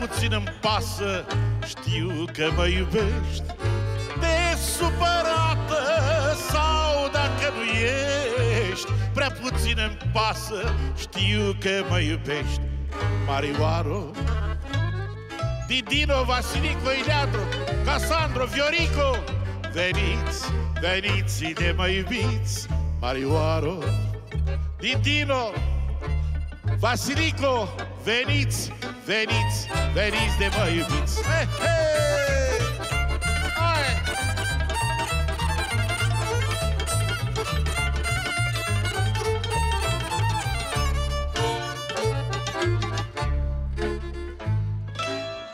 puțin îmi pasă Știu că mă iubești. De supărată sau dacă nu ești Prea puțin îmi pasă Știu că mă iubești. Marioaro Didino, Vasilico, Ileandro Casandro, Viorico Veniți, veniți de mă iubiți. Marioaro Didino Vasilico, veniți, veniți, veniți de mă iubiți hey, hey! Hai!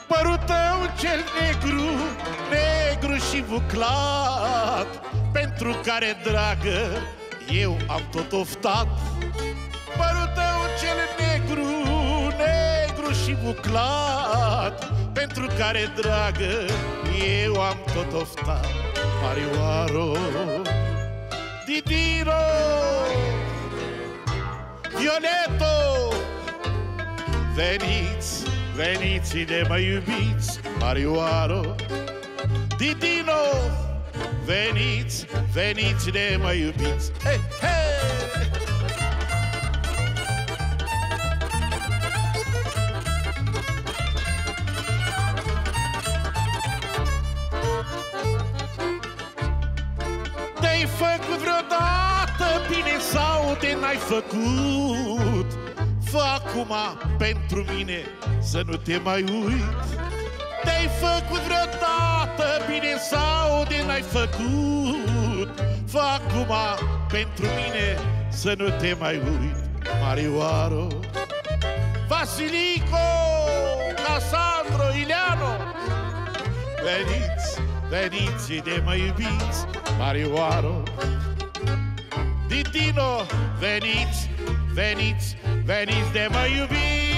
Părul tău cel negru, negru și buclat Pentru care, dragă, eu am tot oftat. Părul tău cel negru, negru și buclat Pentru care, dragă, eu am tot oftat. Marioaro, Didiro, Violeto Veniți, veniți de mă iubiți Marioaro, Didino Veniți, veniți de mă iubiți hey, hey! Te-ai făcut vreodată bine sau de n-ai făcut? Fă acum pentru mine să nu te mai uit Te-ai făcut vreodată bine sau de n-ai făcut? Fă acum pentru mine să nu te mai uit Marioaro Vasilico Casandro Ileano Veniți, veniți de mă iubiți Marioaro Didino, veniți, veniți, veniți de mă iubiți